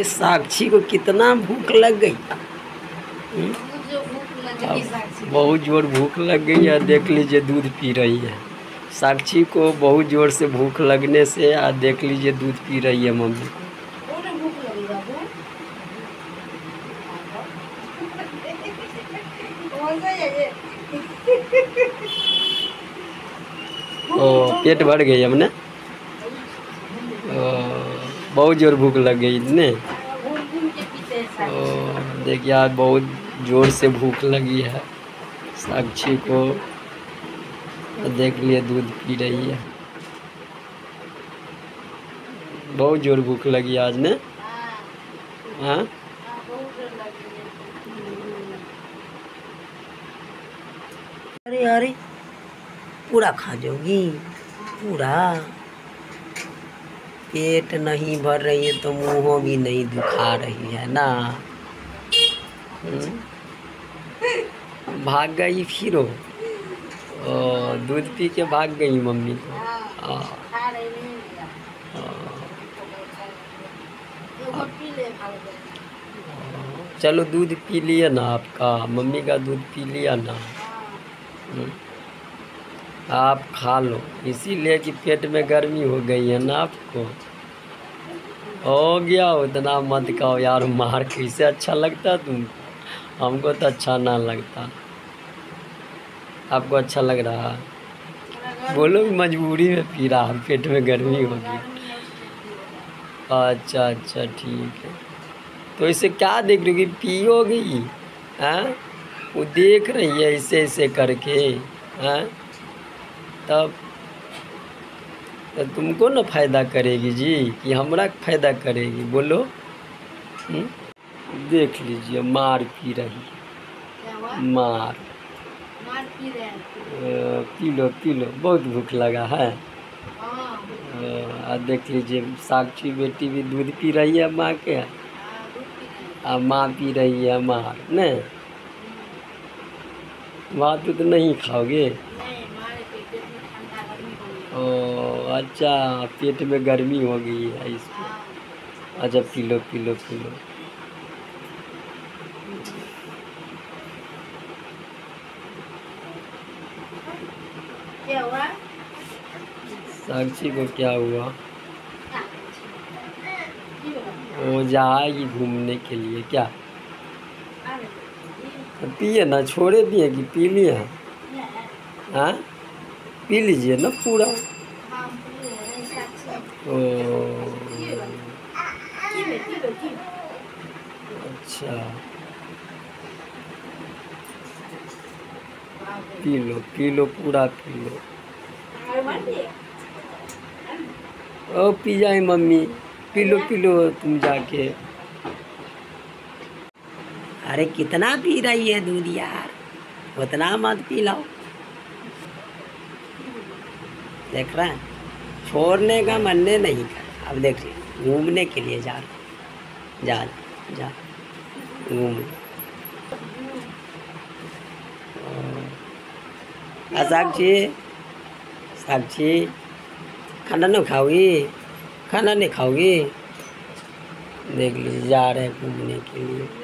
इस साक्षी को कितना भूख लग गई। हम्म? बहुत ज़ोर भूख लग गई है देख लीजिए दूध पी रही है। साक्षी को बहुत ज़ोर से भूख लगने से आज देख लीजिए दूध पी रही है मम्मी। है ओ पेट भर गई हमने। बहुत ज़ोर भूख लग गई ने देखिए आज बहुत ज़ोर से भूख लगी है। साक्षी को देख लिए, दूध पी रही है। बहुत ज़ोर भूख लगी आज ने? हाँ। हाँ अरे अरे पूरा खा जाओगी, पूरा। पेट नहीं भर रही है तो मुँह भी नहीं दुखा रही है ना? भाग गई फिर हो दूध पी के भाग गई मम्मी। को हाँ, भाग गई चलो दूध पी लिया ना आपका। मम्मी का दूध पी लिया ना। हाँ। हम्म। आप खा लो। इसीलिए कि पेट में गर्मी हो गई है ना आपको। हो गया उतना मत खाओ यार। मार कैसे अच्छा लगता तुमको? हमको तो अच्छा ना लगता। आपको अच्छा लग रहा? बोलो मजबूरी में पी रहा है, पेट में गर्मी हो है इसलिए अच्छा अच्छा ठीक है। तो इसे क्या देख रही होगी पियोगी? हैं? वो देख रही है ऐसे ऐसे करके। हैं? तब तो तुमको ना फ़ायदा करेगी जी कि हमरा फ़ायदा करेगी बोलो। हम्म? देख लीजिए मार पी रही मार। मार पी लो पी लो बहुत भूख लगा है। हाँ। आ देख लीजिए साक्षी बेटी भी दूध पी रही है माँ के। हाँ, दूध पी रहे हैं। आ माँ पी रही है मार ने? माँ तो, तो नहीं खाओगे ओ अच्छा पेट में गर्मी हो गई है इसको। हाँ। अच्छा पी लो पी लो पी लो। क्या हुआ? साक्षी को क्या हुआ? वो जाएगी घूमने के लिए क्या? तो पिए ना छोड़े दिए कि पी लिए? है हाँ? पी लीजिए ना पूरा। हाँ ओ। अच्छा। पी लो पी लो पूरा पी लो अरे ओ पी जाए मम्मी पी लो पी लो तुम जाके। अरे, कितना पी रही है दूध यार? उतना मत पी लो देख रहा है, छोड़ने का मन ने नहीं कर। अब देख घूमने के लिए जा रहा जा जा, घूम साक्षी साक्षी खाना नहीं खाओगी खाना नहीं खाओगी देख लीजिए जा रहे हैं घूमने के लिए